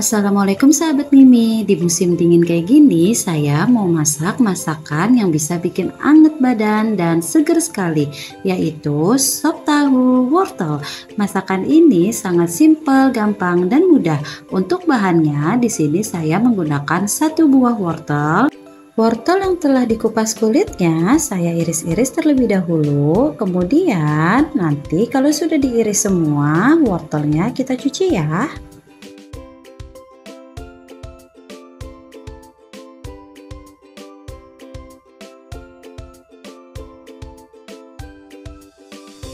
Assalamualaikum sahabat Mimi. Di musim dingin kayak gini Saya mau masak masakan yang bisa bikin anget badan dan seger sekali Yaitu sop tahu wortel. Masakan ini sangat simpel, gampang, dan mudah. Untuk bahannya di sini saya menggunakan satu buah wortel Wortel yang telah dikupas kulitnya saya iris-iris terlebih dahulu Kemudian nanti kalau sudah diiris semua wortelnya kita cuci ya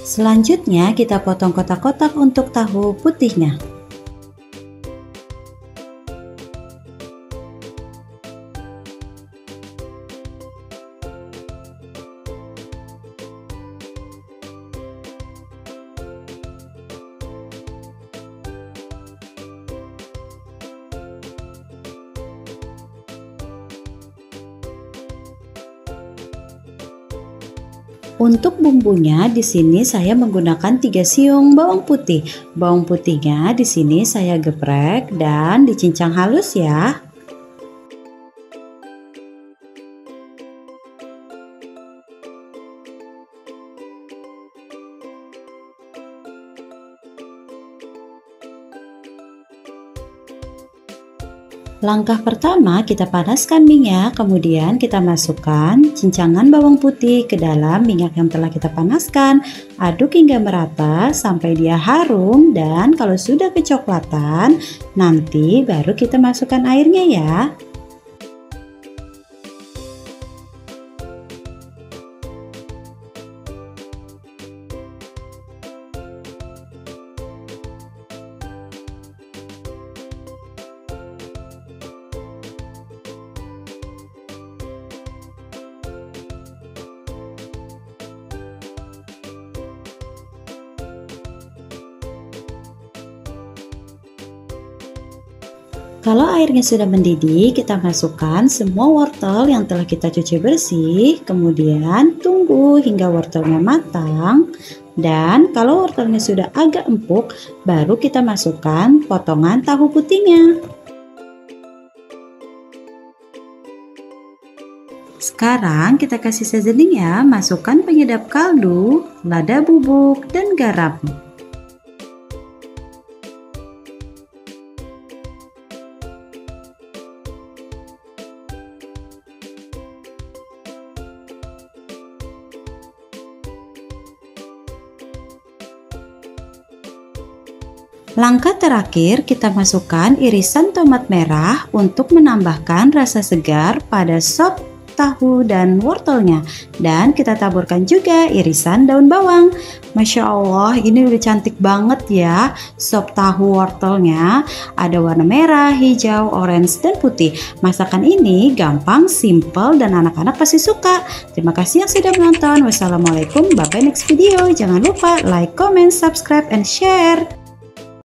Selanjutnya kita potong kotak-kotak untuk tahu putihnya. Untuk bumbunya di sini saya menggunakan 3 siung bawang putih. Bawang putihnya di sini saya geprek dan dicincang halus ya. Langkah pertama kita panaskan minyak, kemudian kita masukkan cincangan bawang putih ke dalam minyak yang telah kita panaskan. Aduk hingga merata sampai dia harum dan kalau sudah kecoklatan, nanti baru kita masukkan airnya ya. Kalau airnya sudah mendidih, kita masukkan semua wortel yang telah kita cuci bersih, kemudian tunggu hingga wortelnya matang. Dan kalau wortelnya sudah agak empuk, baru kita masukkan potongan tahu putihnya. Sekarang kita kasih seasoning ya, masukkan penyedap kaldu, lada bubuk, dan garam. Langkah terakhir kita masukkan irisan tomat merah untuk menambahkan rasa segar pada sop tahu dan wortelnya. Dan kita taburkan juga irisan daun bawang. Masya Allah ini udah cantik banget ya sop tahu wortelnya. Ada warna merah, hijau, orange, dan putih. Masakan ini gampang, simple, dan anak-anak pasti suka. Terima kasih yang sudah menonton. Wassalamualaikum. Bye bye next video. Jangan lupa like, comment, subscribe, and share